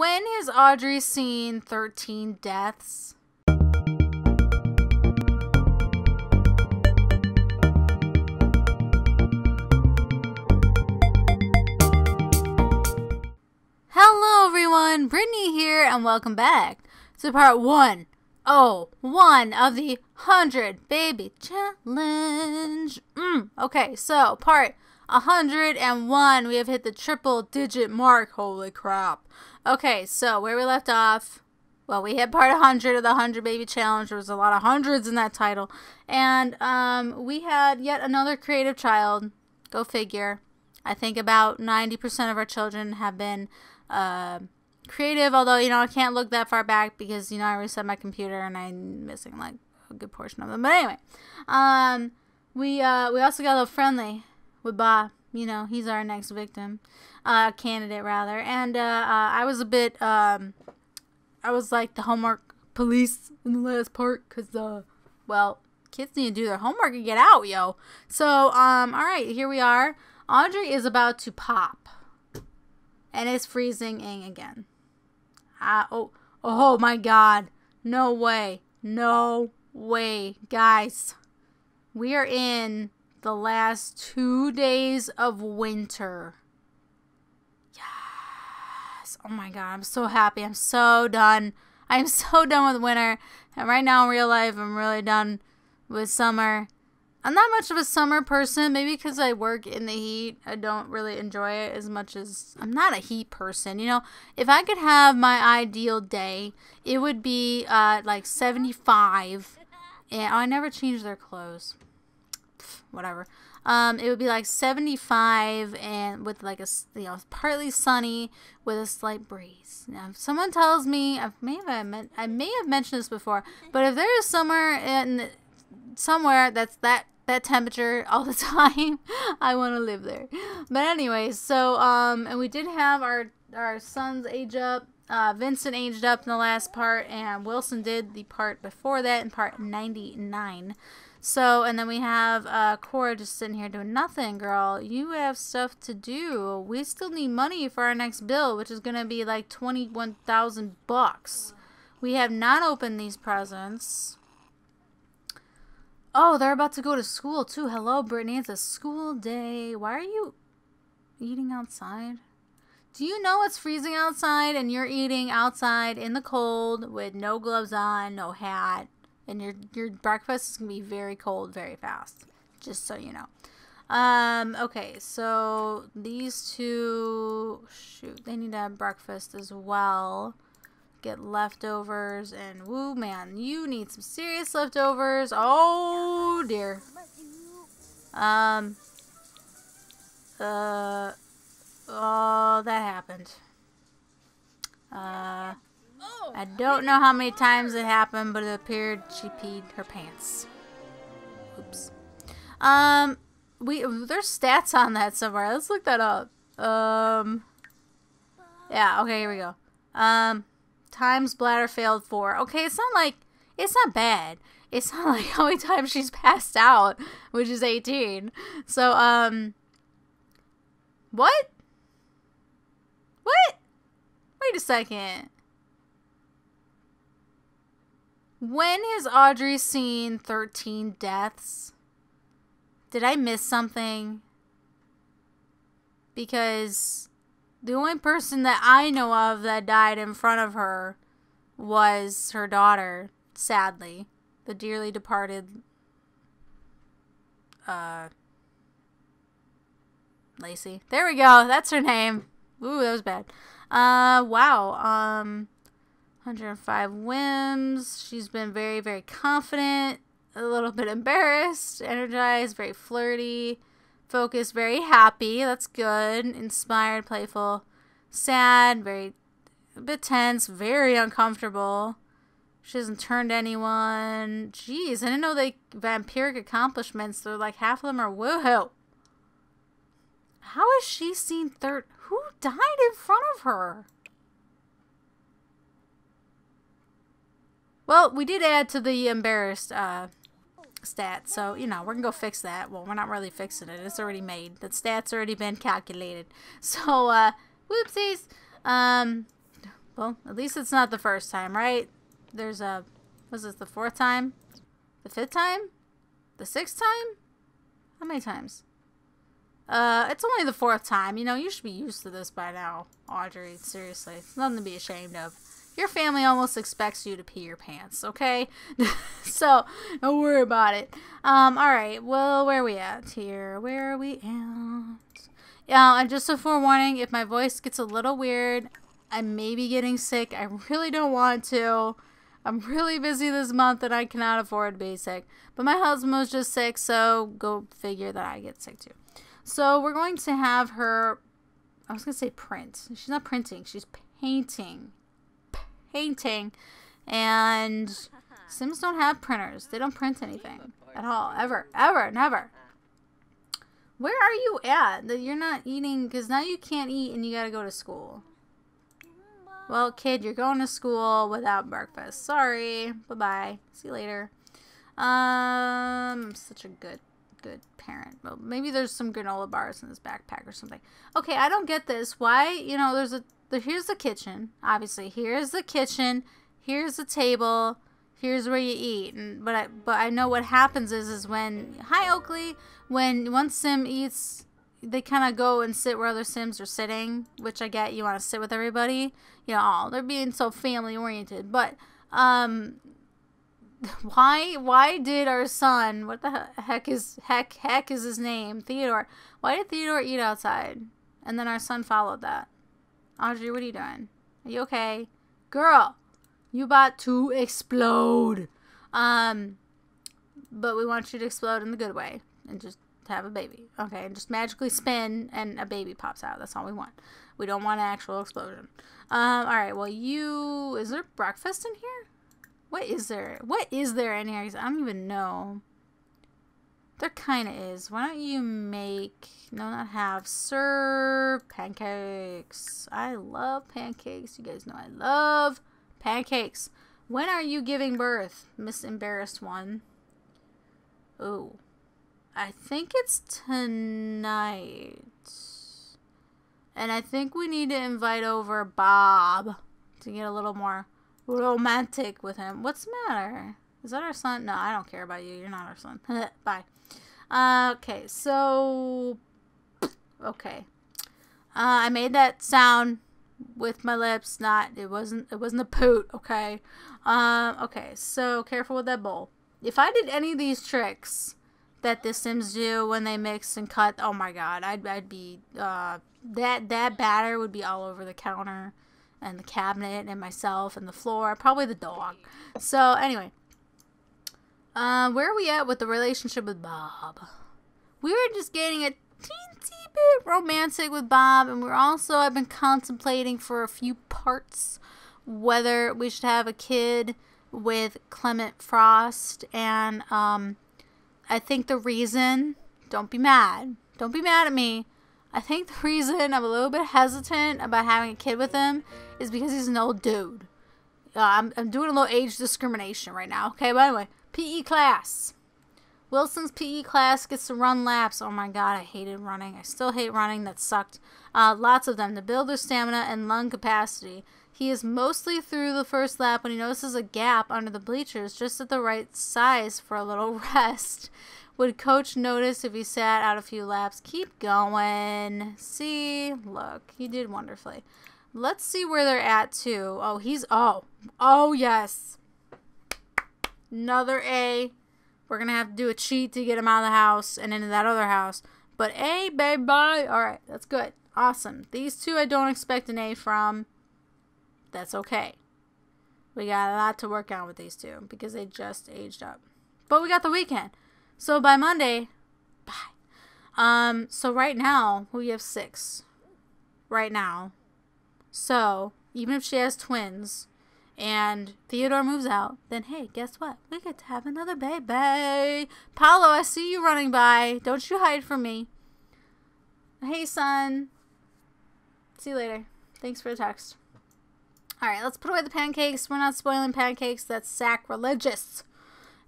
When has Audrey seen 13 deaths? Hello everyone, Brittney here and welcome back to part one, oh, one of the 100 Baby Challenge. Mm, okay, so part 101, we have hit the triple digit mark. Holy crap. Okay, so where we left off, well, we hit part 100 of the 100 Baby Challenge. There was a lot of hundreds in that title. And um, we had yet another creative child. Go figure. I think about 90% of our children have been uh, creative, although, you know, I can't look that far back because, you know, I reset my computer and I'm missing, like, a good portion of them. But anyway, um, we, uh, we also got a little friendly with Bob. You know, he's our next victim, uh, candidate rather. And uh, uh, I was a bit, um, I was like the homework police in the last part because, uh, well, kids need to do their homework and get out, yo. So, um, all right, here we are. Audrey is about to pop, and it's freezing in again. Uh, oh, oh my God! No way! No way, guys. We are in the last two days of winter. Yes. Oh my god, I'm so happy. I'm so done. I'm so done with winter. And right now in real life, I'm really done with summer. I'm not much of a summer person, maybe because I work in the heat. I don't really enjoy it as much as I'm not a heat person. You know, if I could have my ideal day, it would be uh, like 75. And oh, I never change their clothes whatever. Um, it would be like 75 and with like a you know partly sunny with a slight breeze. Now, if someone tells me, I may have I may have mentioned this before, but if there is somewhere in somewhere that's that that temperature all the time, I want to live there. But anyway, so um, and we did have our our sons age up. Uh, Vincent aged up in the last part, and Wilson did the part before that in part 99. So, and then we have uh, Cora just sitting here doing nothing, girl. You have stuff to do. We still need money for our next bill, which is going to be like 21,000 bucks. We have not opened these presents. Oh, they're about to go to school too. Hello, Brittany. It's a school day. Why are you eating outside? Do you know it's freezing outside and you're eating outside in the cold with no gloves on, no hat, and your your breakfast is gonna be very cold very fast. Just so you know. Um, okay, so these two shoot, they need to have breakfast as well. Get leftovers and woo man, you need some serious leftovers. Oh dear. Um uh oh that happened. Uh I don't know how many times it happened, but it appeared she peed her pants. Oops. Um, we there's stats on that somewhere. Let's look that up. Um, yeah. Okay, here we go. Um, times bladder failed four. Okay, it's not like it's not bad. It's not like how many times she's passed out, which is 18. So, um, what? What? Wait a second. When has Audrey seen 13 deaths? Did I miss something? Because the only person that I know of that died in front of her was her daughter, sadly. The dearly departed uh Lacey. There we go. That's her name. Ooh, that was bad. Uh wow. Um 105 whims. She's been very, very confident, a little bit embarrassed, energized, very flirty, focused, very happy. That's good. Inspired, playful, sad, very a bit tense, very uncomfortable. She hasn't turned anyone. Jeez, I didn't know they vampiric accomplishments. They're like half of them are woohoo. How has she seen third? Who died in front of her? Well, we did add to the embarrassed uh, stat, so, you know, we're going to go fix that. Well, we're not really fixing it. It's already made. The stats already been calculated. So, uh, whoopsies. Um, Well, at least it's not the first time, right? There's a, was this the fourth time? The fifth time? The sixth time? How many times? Uh, it's only the fourth time. You know, you should be used to this by now, Audrey. Seriously. It's nothing to be ashamed of. Your family almost expects you to pee your pants, okay? so, don't worry about it. Um, alright. Well, where are we at here? Where are we at? Yeah, and just a forewarning, if my voice gets a little weird, I may be getting sick. I really don't want to. I'm really busy this month and I cannot afford to be sick. But my husband was just sick, so go figure that I get sick too. So we're going to have her, I was going to say print. She's not printing, she's painting. Painting. And Sims don't have printers. They don't print anything at all. Ever. Ever. Never. Where are you at? That you're not eating, because now you can't eat and you got to go to school. Well, kid, you're going to school without breakfast. Sorry. Bye-bye. See you later. Um, such a good good parent. Well, maybe there's some granola bars in his backpack or something. Okay, I don't get this. Why? You know, there's a the, here's the kitchen. Obviously, here's the kitchen. Here's the table. Here's where you eat. And but I but I know what happens is is when hi Oakley when one sim eats they kind of go and sit where other sims are sitting, which I get. You want to sit with everybody, you know. Oh, they're being so family oriented, but um, why why did our son what the heck is heck heck is his name theodore why did theodore eat outside and then our son followed that audrey what are you doing? Are you okay? Girl you about to explode. Um but we want you to explode in the good way and just have a baby okay? And just magically spin and a baby pops out. That's all we want. We don't want an actual explosion. Um all right well you is there breakfast in here? What is there? What is there in here? I don't even know. There kind of is. Why don't you make, no, not have, serve pancakes. I love pancakes. You guys know I love pancakes. When are you giving birth, Miss Embarrassed One? Oh, I think it's tonight. And I think we need to invite over Bob to get a little more romantic with him. What's the matter? Is that our son? No, I don't care about you. You're not our son. Bye. Uh, okay, so okay. Uh, I made that sound with my lips. Not it wasn't it wasn't a poot. Okay. Um. Okay. So careful with that bowl. If I did any of these tricks that the Sims do when they mix and cut, oh my god, I'd I'd be uh that that batter would be all over the counter and the cabinet and myself and the floor, probably the dog. So anyway, uh, where are we at with the relationship with Bob? We were just getting a teensy bit romantic with Bob, and we're also I've been contemplating for a few parts whether we should have a kid with Clement Frost, and um, I think the reason. Don't be mad. Don't be mad at me. I think the reason I'm a little bit hesitant about having a kid with him is because he's an old dude. Uh, I'm, I'm doing a little age discrimination right now. Okay, by the way, PE class. Wilson's PE class gets to run laps. Oh my god, I hated running. I still hate running. That sucked. Uh, lots of them to build their stamina and lung capacity. He is mostly through the first lap when he notices a gap under the bleachers just at the right size for a little rest. Would coach notice if he sat out a few laps? Keep going. See? Look, he did wonderfully. Let's see where they're at, too. Oh, he's... Oh. Oh, yes. Another A. We're going to have to do a cheat to get him out of the house and into that other house. But A, baby. Alright, that's good. Awesome. These two I don't expect an A from. That's okay. We got a lot to work on with these two because they just aged up. But we got the weekend. So by Monday, bye. Um, so right now we have six. Right now. So even if she has twins and Theodore moves out, then hey, guess what? We get to have another baby. Paolo, I see you running by. Don't you hide from me. Hey, son. See you later. Thanks for the text. Alright, let's put away the pancakes. We're not spoiling pancakes. That's sacrilegious.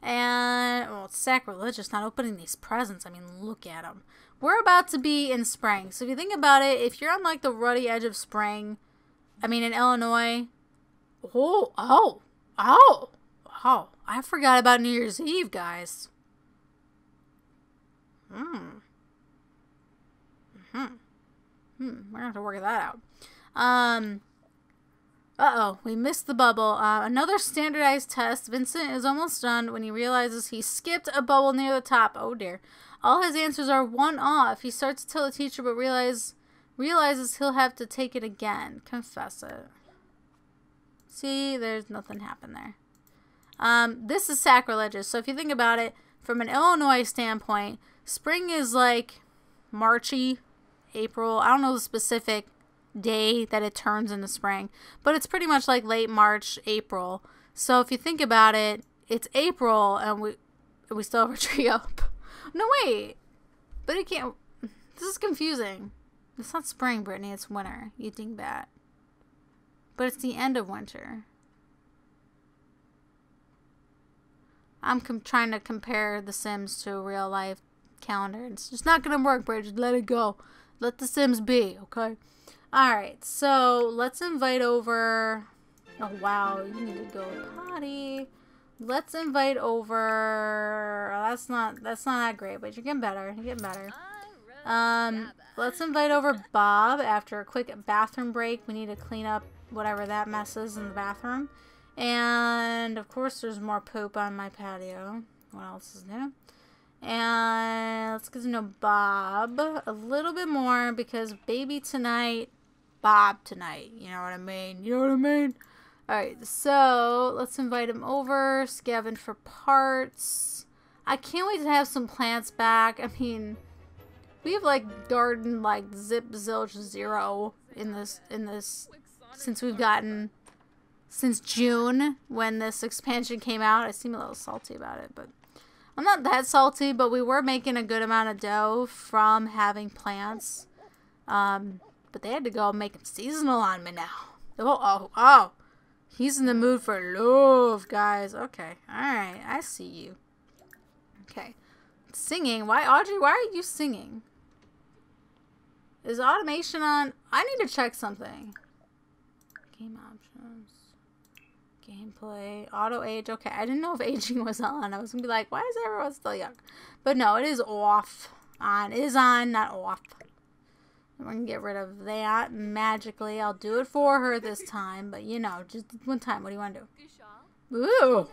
And, well, it's sacrilegious not opening these presents. I mean, look at them. We're about to be in spring. So if you think about it, if you're on like the ruddy edge of spring, I mean, in Illinois, Oh, oh, oh, oh. I forgot about New Year's Eve, guys. Hmm. Hmm. Hmm. We're gonna have to work that out. Um. Uh oh, we missed the bubble. Uh, another standardized test. Vincent is almost done when he realizes he skipped a bubble near the top. Oh dear. All his answers are one off. He starts to tell the teacher, but realize realizes he'll have to take it again. Confess it. See, there's nothing happened there. Um, this is sacrilegious. So if you think about it, from an Illinois standpoint, spring is like Marchy, April. I don't know the specific day that it turns into spring, but it's pretty much like late March, April. So if you think about it, it's April and we we still have a tree up. No wait, but it can't. This is confusing. It's not spring, Brittney. It's winter. You think that, but it's the end of winter. I'm trying to compare The Sims to a real life calendar. It's just not gonna work, Bridget. Let it go. Let The Sims be, okay? Alright, so let's invite over. Oh, wow. You need to go potty. Let's invite over. Oh, that's not that's not that great, but you're getting better. You're getting better. Um, let's invite over Bob after a quick bathroom break. We need to clean up whatever that mess is in the bathroom. And of course, there's more poop on my patio. What else is new? And let's get to know Bob a little bit more because baby tonight, Bob tonight. You know what I mean? You know what I mean? Alright, so let's invite him over. Scavenge for parts. I can't wait to have some plants back. I mean, we have like garden like zip zilch zero in this in this since we've gotten since June when this expansion came out. I seem a little salty about it, but I'm not that salty, but we were making a good amount of dough from having plants. Um, but they had to go make them seasonal on me now. Oh, oh, oh. He's in the mood for love, guys. Okay. Alright. I see you. Okay. Singing. Why, Audrey, why are you singing? Is automation on? I need to check something. Gameplay, auto age. Okay, I didn't know if aging was on. I was gonna be like, why is everyone still young? But no, it is off. On. It is on, not off. We're gonna get rid of that magically. I'll do it for her this time, but you know, just one time. What do you want to do? Ooh.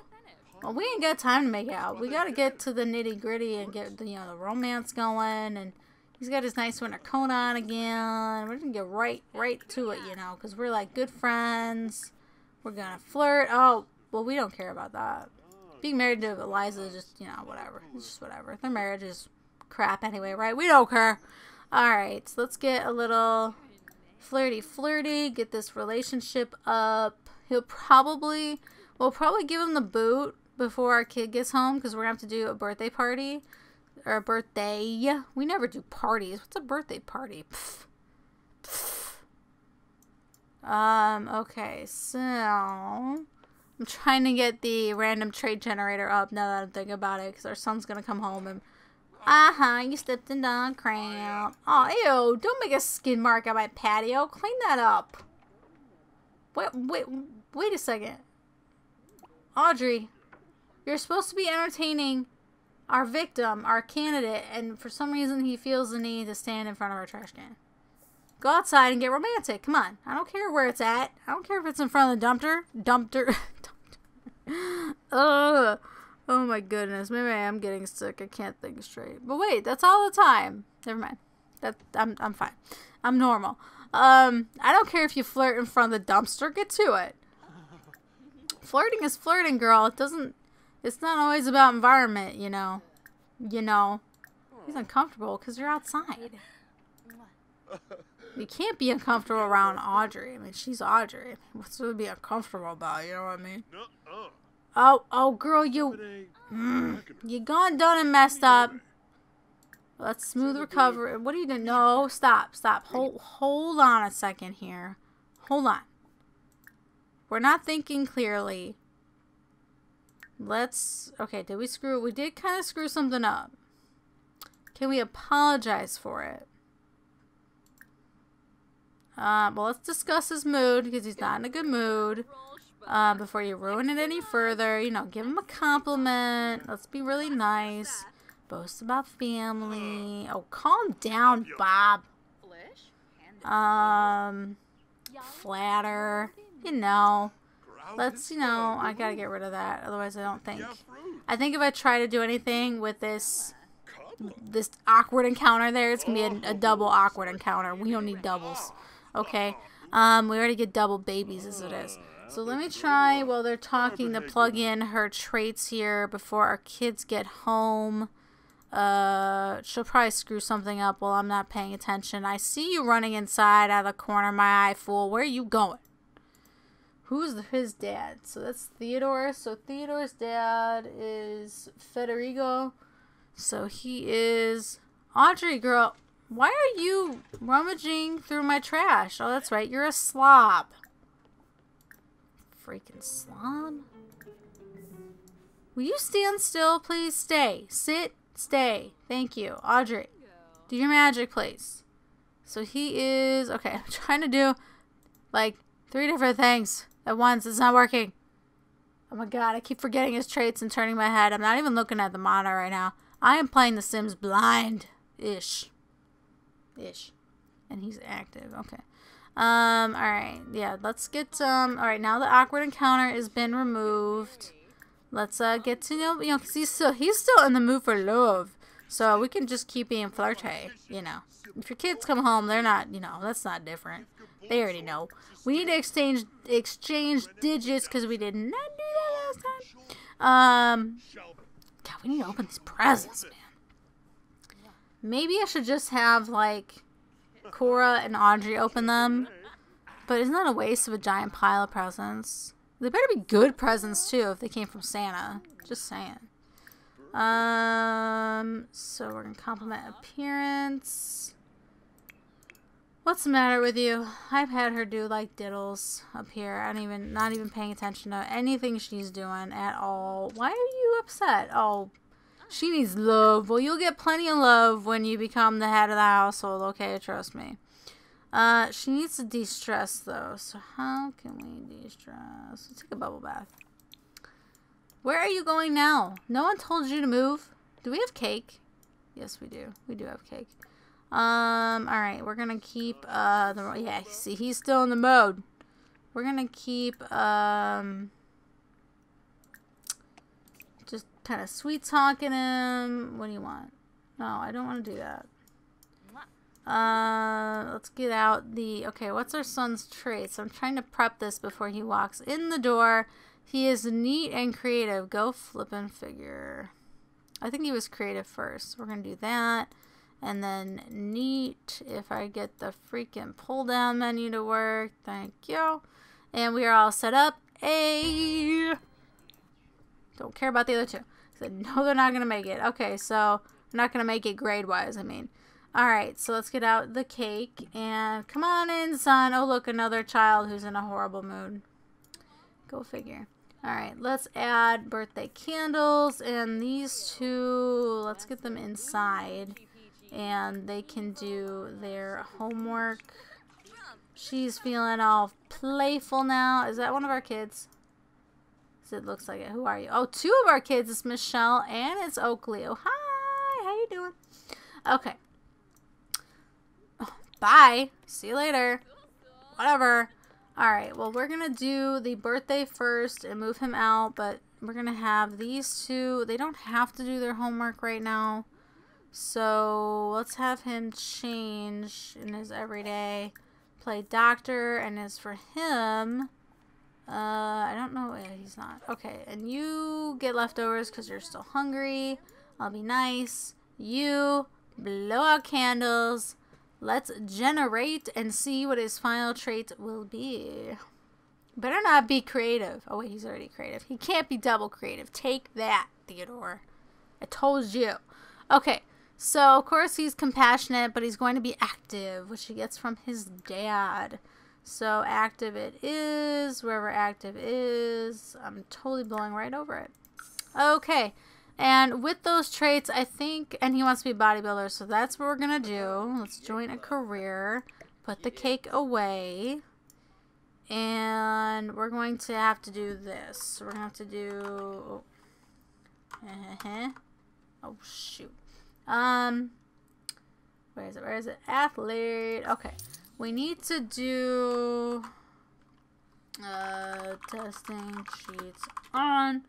Well, we ain't got time to make out. We gotta get to the nitty gritty and get the, you know the romance going. And he's got his nice winter coat on again. We're gonna get right right to it, you know, because we're like good friends. We're gonna flirt. Oh, well, we don't care about that. Being married to Eliza is just, you know, whatever. It's just whatever. Their marriage is crap anyway, right? We don't care. Alright, so let's get a little flirty flirty. Get this relationship up. He'll probably, we'll probably give him the boot before our kid gets home because we're going to have to do a birthday party. Or a birthday. We never do parties. What's a birthday party? Pfft. Pfft. Um, okay, so I'm trying to get the random trait generator up now that I'm thinking about it because our son's gonna come home and uh-huh, you stepped in dog cramp. Oh, ew, don't make a skin mark on my patio. Clean that up. Wait, wait, wait a second. Audrey, you're supposed to be entertaining our victim, our candidate, and for some reason he feels the need to stand in front of our trash can. Go outside and get romantic. Come on. I don't care where it's at. I don't care if it's in front of the dumpster. Dumpster. Ugh. Oh my goodness. Maybe I am getting sick. I can't think straight. But wait, that's all the time. Never mind. That I'm I'm fine. I'm normal. Um, I don't care if you flirt in front of the dumpster. Get to it. Flirting is flirting, girl. It doesn't. It's not always about environment, you know. You know. He's uncomfortable because you're outside. You can't be uncomfortable around Audrey. I mean, she's Audrey. What's to be uncomfortable about? You know what I mean? Oh, oh, girl, you, mm, you gone done and messed up. Let's smooth recovery. What are you doing? No, stop, stop. Hold, hold on a second here. Hold on. We're not thinking clearly. Let's, okay, did we screw, we did kind of screw something up. Can we apologize for it? Uh, well, let's discuss his mood because he's not in a good mood. uh, before you ruin it any further. You know, give him a compliment. Let's be really nice. Boast about family. Oh, calm down, Bob. Um, flatter. You know. Let's, you know, I gotta get rid of that. Otherwise, I don't think. I think if I try to do anything with this this awkward encounter there, it's gonna be a, a double awkward encounter. We don't need doubles. Okay. Um, we already get double babies as it is. So let me try while they're talking to plug in her traits here before our kids get home. Uh, she'll probably screw something up while I'm not paying attention. I see you running inside out of the corner of my eye, fool. Where are you going? Who's his dad? So that's Theodore. So Theodore's dad is Federico. So he is Audrey, girl. Why are you rummaging through my trash? Oh, that's right. You're a slob. Freaking slob. Will you stand still, please? Stay. Sit. Stay. Thank you. Audrey, do your magic, please. So he is... Okay, I'm trying to do, like, three different things at once. It's not working. Oh my god, I keep forgetting his traits and turning my head. I'm not even looking at the monitor right now. I am playing The Sims blind-ish. Ish. And he's active. Okay. Um, alright. Yeah, let's get, um, alright, now the awkward encounter has been removed. Let's, uh, get to know, you know, because he's still, he's still in the mood for love. So we can just keep being flirty, you know. If your kids come home, they're not, you know, that's not different. They already know. We need to exchange exchange digits because we did not do that last time. Um, God, we need to open these presents, man. Maybe I should just have, like, Cora and Audrey open them. But isn't that a waste of a giant pile of presents? They better be good presents, too, if they came from Santa. Just saying. Um, so we're going to compliment appearance. What's the matter with you? I've had her do like diddles up here. I don't even, not even paying attention to anything she's doing at all. Why are you upset? Oh, she needs love. Well, you'll get plenty of love when you become the head of the household. Okay, trust me. Uh, she needs to de-stress though. So how can we de-stress? Let's take a bubble bath. Where are you going now? No one told you to move. Do we have cake? Yes, we do. We do have cake. Um, alright, we're gonna keep, uh, the, yeah, see, he's still in the mode. We're gonna keep, um, just kind of sweet talking him. What do you want? No, I don't want to do that. Uh, let's get out the, okay, what's our son's traits? I'm trying to prep this before he walks in the door. He is neat and creative. Go flippin' figure. I think he was creative first. We're gonna do that. And then neat, if I get the freaking pull down menu to work. Thank you. And we are all set up. A. Don't care about the other two. Said no, they're not gonna make it. Okay, so they're not gonna make it grade wise. I mean, all right. So let's get out the cake and come on in, son. Oh look, another child who's in a horrible mood. Go figure. All right, let's add birthday candles and these two. Let's get them inside and they can do their homework. She's feeling all playful now. Is that one of our kids? It looks like it. Who are you? Oh, two of our kids. It's Michelle and it's Oakley. Oh, hi. How you doing? Okay. Oh, bye. See you later. Whatever. Alright, well, we're going to do the birthday first and move him out, but we're going to have these two. They don't have to do their homework right now. So let's have him change in his everyday. Play doctor, and as for him, uh, I don't know. He's not. Okay, and you get leftovers because you're still hungry. I'll be nice. You blow out candles. Let's generate and see what his final trait will be. Better not be creative. Oh, wait, he's already creative. He can't be double creative. Take that, Theodore. I told you. Okay, so, of course, he's compassionate, but he's going to be active, which he gets from his dad. So, active it is, wherever active is. I'm totally blowing right over it. Okay, and with those traits, I think, and he wants to be bodybuilder, so that's what we're going to do. Let's join a career, put the cake away, And we're going to have to do this. We're going to have to do... Uh-huh. Oh, shoot. Um, where is it? Where is it? Athlete. Okay. We need to do uh, testing sheets on.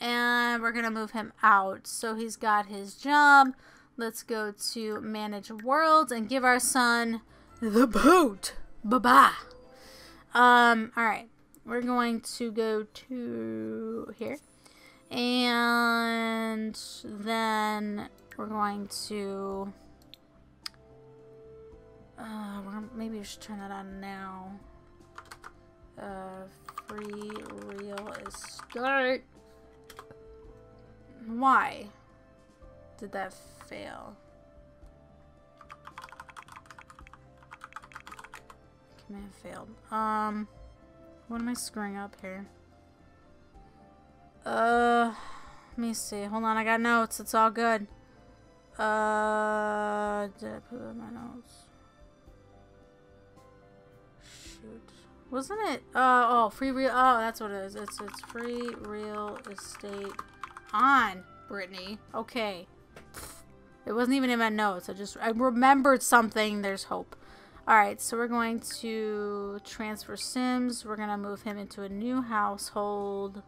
And we're going to move him out. So he's got his job. Let's go to manage worlds and give our son the boat. Bye-bye. Um, all right. We're going to go to here. And then we're going to... Uh, maybe we should turn that on now. Uh, free real estate. Why did that fail? Command failed. Um, what am I screwing up here? Uh, let me see. Hold on, I got notes. It's all good. Uh, did I put in my notes? Wasn't it? Uh, oh, free real. Oh, that's what it is. It's it's free real estate on Brittney. Okay. It wasn't even in my notes. I just I remembered something. There's hope. All right, so we're going to transfer Sims. We're gonna move him into a new household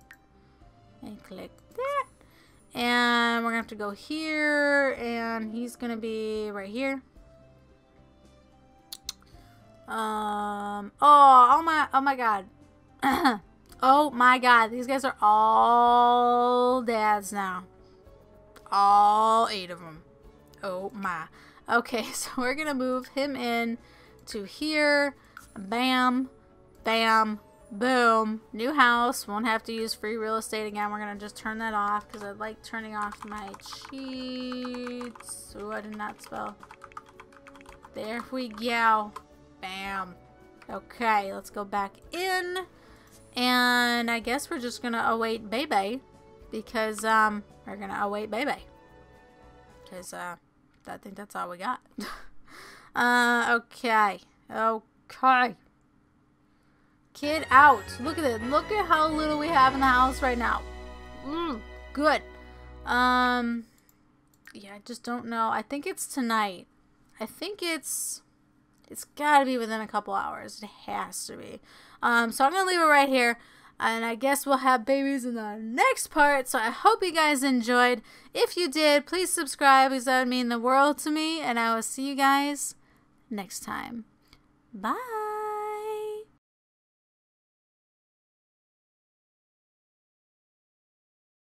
and click that. And we're gonna have to go here, and he's gonna be right here. Um. Oh. Oh my. Oh my God. oh my God. These guys are all dads now. All eight of them. Oh my. Okay, so we're gonna move him in to here. Bam. Bam. Boom. New house. Won't have to use free real estate again. We're to just turn that off because I like turning off my cheats. Oh, I did not spell. There we go. Bam. Okay, let's go back in. And I guess we're just to await Bebe because um, we're to await Bebe. Because uh, I think that's all we got. uh, okay. Okay. Kid out. Look at it. Look at how little we have in the house right now. Mm, good. Um, yeah, I just don't know. I think it's tonight. I think it's, it's got to be within a couple hours. It has to be. Um, so I'm going to leave it right here. And I guess we'll have babies in the next part. So I hope you guys enjoyed. If you did, please subscribe because that would mean the world to me. And I will see you guys next time. Bye.